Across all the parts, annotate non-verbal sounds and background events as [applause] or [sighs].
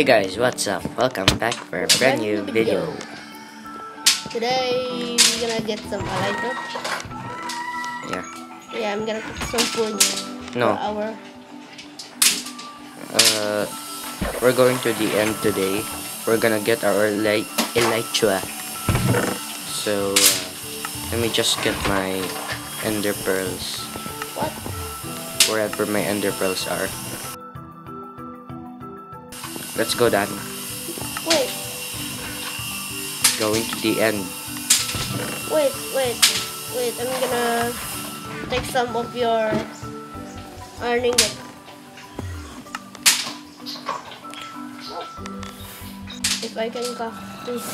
Hey guys, what's up? Welcome back for a brand new video. Today we're gonna get some alignment. Yeah. Yeah, I'm gonna cook some food No, our uh, we're going to the end today. We're gonna get our Eli Elytra. So, uh, let me just get my ender pearls. what? Wherever my ender pearls are. Let's go, Dan. Wait, Going to the end. wait, wait, wait. I'm gonna take some of your earning it. If I can cough, please.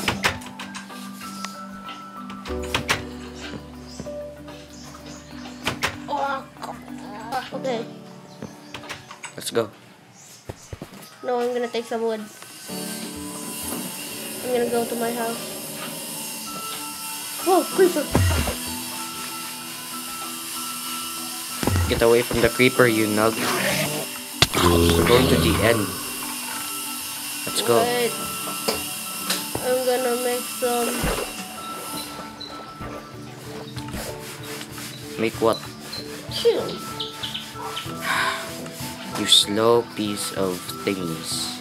Oh, okay. Let's go. No, I'm gonna take some wood. I'm gonna go to my house. Whoa, creeper! Get away from the creeper, you nug. We're going to the end. Let's go. Wait. I'm gonna make some. Make what? Chill. [sighs] You slow piece of things.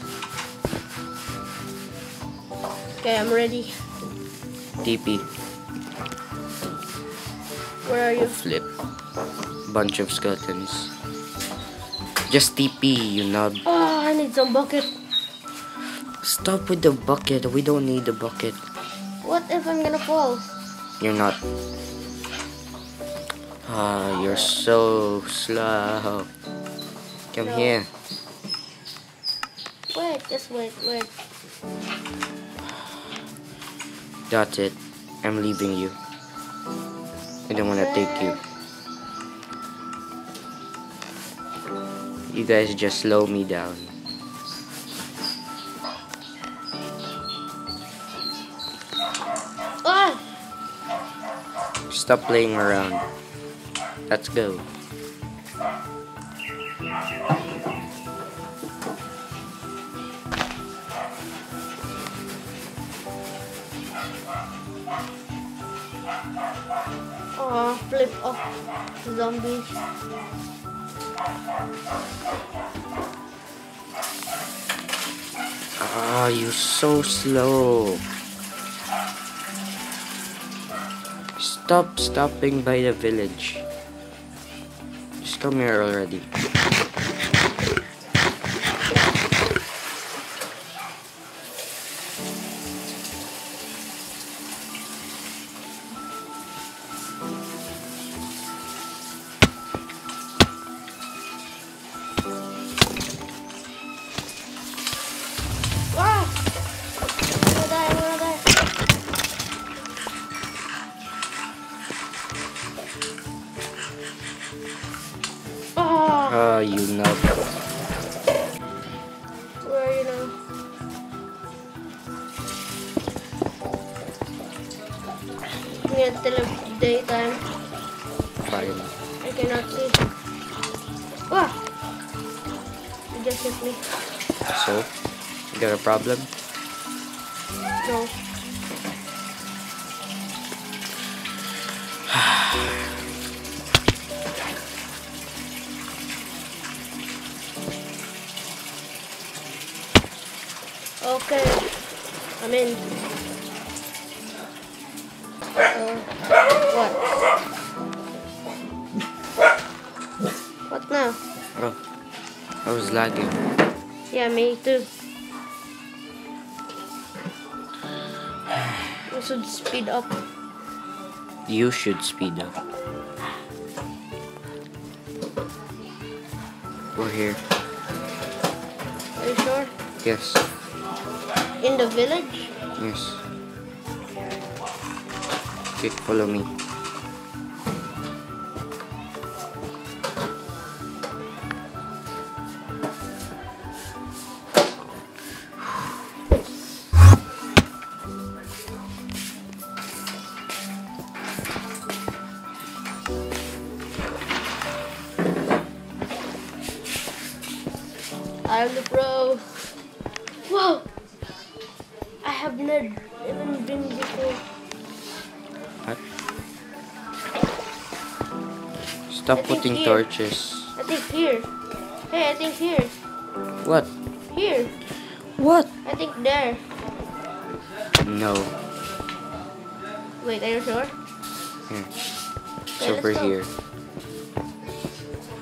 Okay, I'm ready. TP. Where are you? Flip. Bunch of skeletons. Just TP, you nub. Oh, I need some bucket. Stop with the bucket. We don't need the bucket. What if I'm gonna fall? You're not. Ah, you're so slow. Come No. here. Wait, just wait, wait. That's it. I'm leaving you. I don't wanna take you. You guys just slow me down. Ah! Stop playing around. Let's go. Oh, flip off zombies. Ah, you're so slow. Stop stopping by the village. Just come here already. Ah, you nub. Where are you now? Ngayon till daytime. Fine. I cannot see. Ah! You just hit me. So, you got a problem? No. I'm. Uh, what? What now? Oh, I was lagging. Yeah, me too. We should speed up. You should speed up. We're here. Are you sure? Yes. In the village? Yes. Okay, follow me. I'm the bro. Wow! I have not even been before. What? Stop putting here. torches. I think here. Hey, I think here. What? Here. What? I think there. No. Wait, are you sure? Here. It's Okay, over here.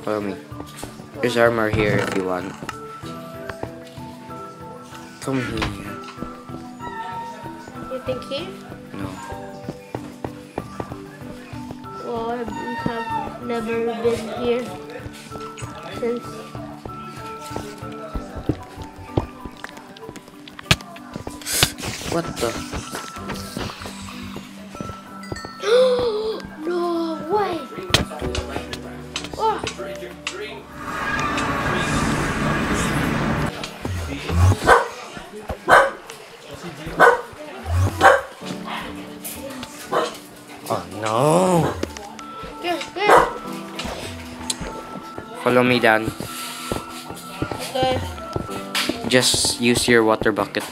Follow me. There's armor here if you want. Come here. You think here? No. Well, I have never been here since. What the? Follow me, Dan. Okay. Just use your water bucket.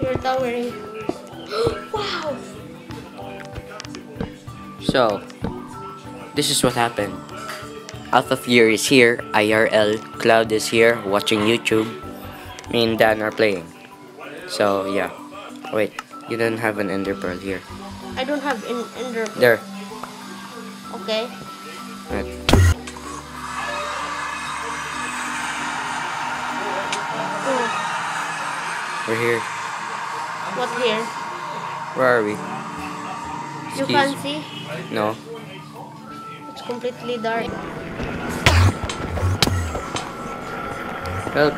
You're towering. [gasps] wow! So, this is what happened. Alpha Fury is here, IRL, Cloud is here, watching YouTube. Me and Dan are playing. So, yeah. Wait, you don't have an ender pearl here. I don't have an ender. Pearl. There. Okay. Right. We're here. what here? Where are we? You can't see? No. It's completely dark. Help.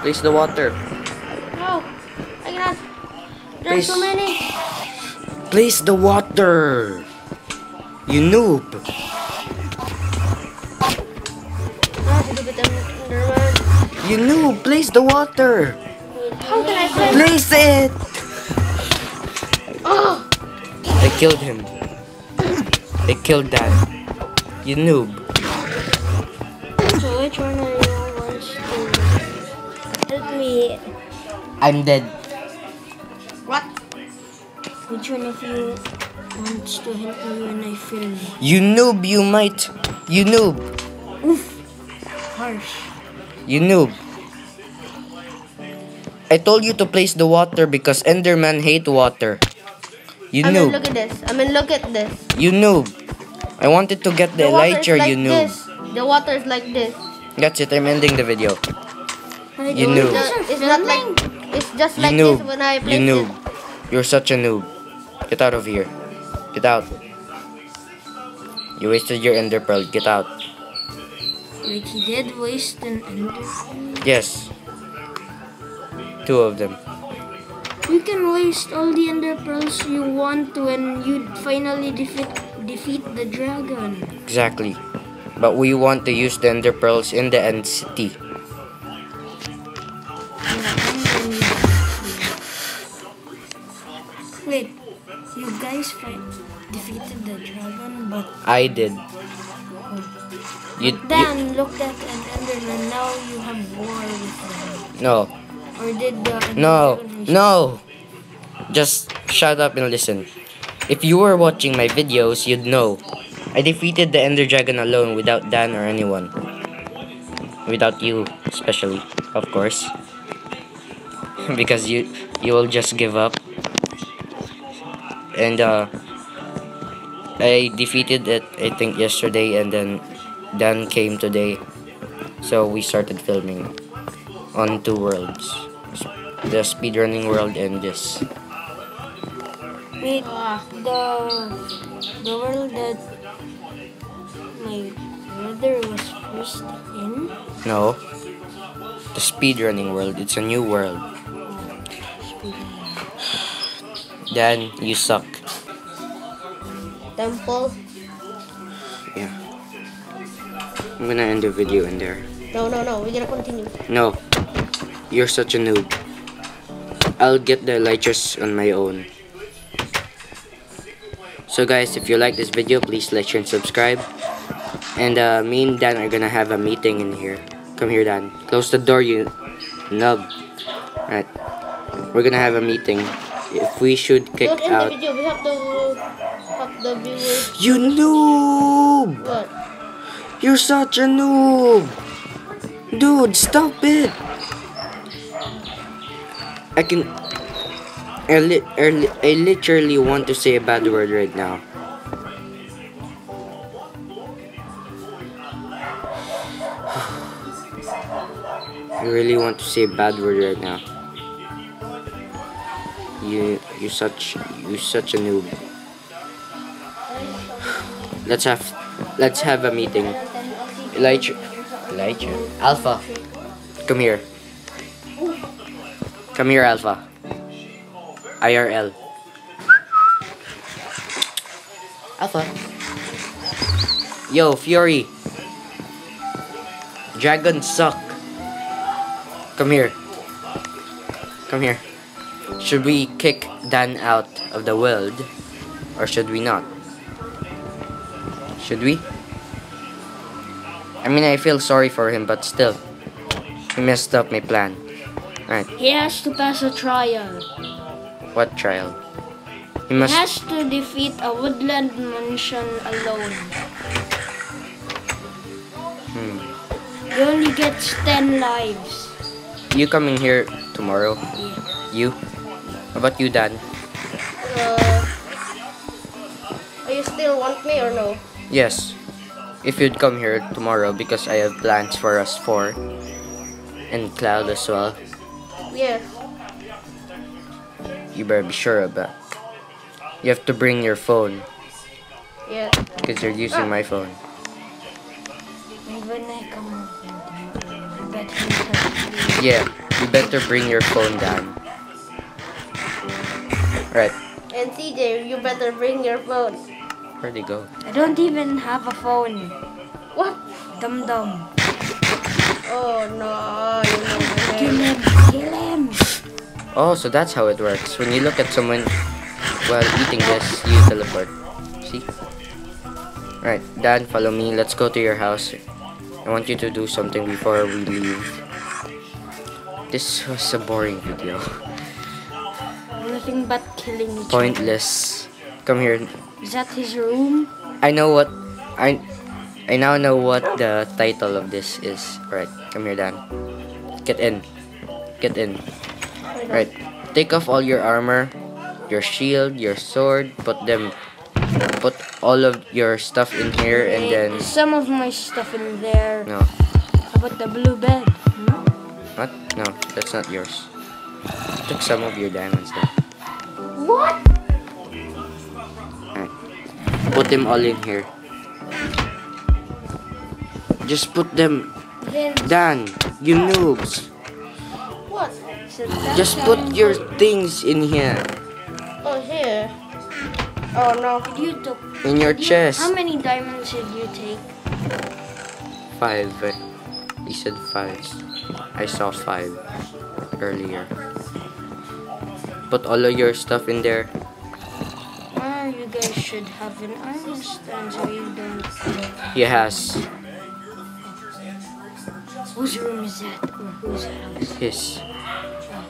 Place the water. No! I cannot. There's so Please. many. Place the water. You noob. You noob. Place the water. How can I play? Place it. Oh! I killed him. I killed that. You noob. I'm dead. What? Which one of you wants to help me when I film? You noob. You might. You noob. Oof! Harsh. You noob. I told you to place the water because Enderman hate water. You I mean, noob. look at this. I mean, look at this. You noob. I wanted to get the, is elytra, like you noob. this. The water is like this. That's it. I'm ending the video. You It's noob. It's not like. It's just You like noob. this when I You place noob. it. You're such a noob. Get out of here. Get out. You wasted your ender pearl. Get out. Wait, he did waste an ender. Yes. Two of them. You can waste all the ender pearls you want when you finally defeat defeat the dragon. Exactly. But we want to use the ender pearls in the end city. I did. You, you then looked at an enderman. Now you have war with them. no Or did the no no. Just shut up and listen. If you were watching my videos, you'd know. I defeated the Ender Dragon alone without Dan or anyone. Without you, especially, of course. [laughs] because you you will just give up. And uh I defeated it I think yesterday and then Dan came today. So we started filming on two worlds. The speedrunning world and this. Wait, uh, the the world that my brother was first in. No. The speedrunning world. It's a new world. Oh, Dan, you suck. Temple. Yeah. I'm gonna end the video in there. No, no, no. We're gonna continue. No. You're such a noob. I'll get the elytras on my own. So guys, if you like this video, please like, share, and subscribe. And uh, me and Dan are gonna have a meeting in here. Come here, Dan. Close the door, you nub. Right. We're gonna have a meeting. If we should kick Don't out... the viewers. You noob! What? You're such a noob! Dude, stop it! I can... I, li I, I literally want to say a bad word right now. [sighs] I really want to say a bad word right now. You, you such, you such a noob. Let's have, let's have a meeting. Elijah, Elijah, Alpha, come here. Come here, Alpha. IRL. Alpha. Yo, Fury. Dragons suck. Come here. Come here. Should we kick Dan out of the world? Or should we not? Should we? I mean, I feel sorry for him, but still. He messed up my plan. Right. He has to pass a trial. What trial? He must... He has to defeat a woodland mansion alone. Hmm. He only gets 10 lives. You coming here tomorrow? Yeah. You? How about you, Dan? Uh, are you still want me or no? Yes. If you'd come here tomorrow because I have plans for us four. And Cloud as well. Yes. You better be sure of that. You have to bring your phone Yeah. because you're using ah. my phone. When I come over, I bet he'll touch me. Yeah, you better bring your phone, Dan. Right. And CJ, you better bring your phone. Where'd he go? I don't even have a phone. What? Dum dum. Oh no, you know Kill him. Kill him. Oh, so that's how it works. When you look at someone while eating this, you teleport. See? Right, Dan, follow me. Let's go to your house. I want you to do something before we leave. This was a boring video. Nothing but killing each other. Pointless. Come here. Is that his room? I know what I I now know what the title of this is. Right, come here, Dan. Get in. Get in. Right. Take off all your armor, your shield, your sword, put them put all of your stuff in here and then Some of my stuff in there. no. How about the blue bed? Hmm? What? No, that's not yours. Took some of your diamonds there. What? Right. Put them all in here. Just put them Then, Dan, you noobs. What? Just put your things in here. Oh, here. Oh no. You took. In your you- chest. How many diamonds did you take? Five. eh? He said five. I saw five earlier. Put all of your stuff in there. You guys should have an iron stand so you don't. He has Whose room is that? Or whose house? his. Oh.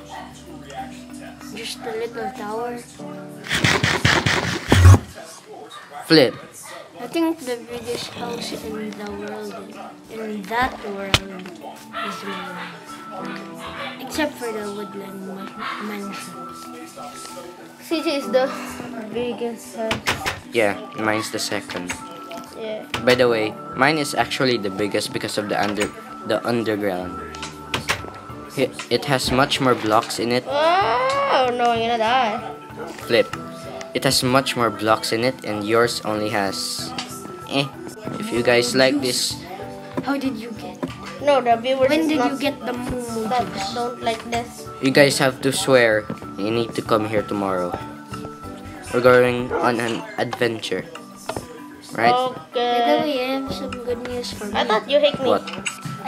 Just a little tower. Flip. I think the biggest house in the world, in that world, is mine. Except for the woodland ma- mansion. CJ is the biggest house. Yeah, mine's the second. Yeah. By the way, mine is actually the biggest because of the under the underground. It, it has much more blocks in it. Oh no, you're gonna die. Flip. It has much more blocks in it, and yours only has. Eh. If you guys like this, How did you get? No, the viewers When is did you get the moo don't like this. you guys have to swear you need to come here tomorrow. We're going on an adventure. Right? By the Okay. way, I have some good news for me. I thought you hate me. What?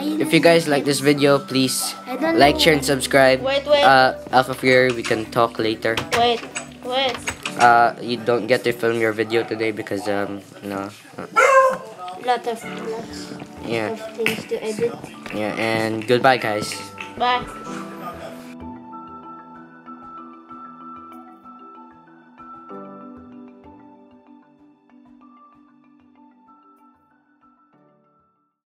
If you guys like this video, please Like, share, and subscribe. Wait, wait. Uh, Alpha Fury, we can talk later. Wait, wait. Uh, you don't get to film your video today because um, no. lot of lots Yeah, things to edit. yeah, and goodbye, guys. Bye.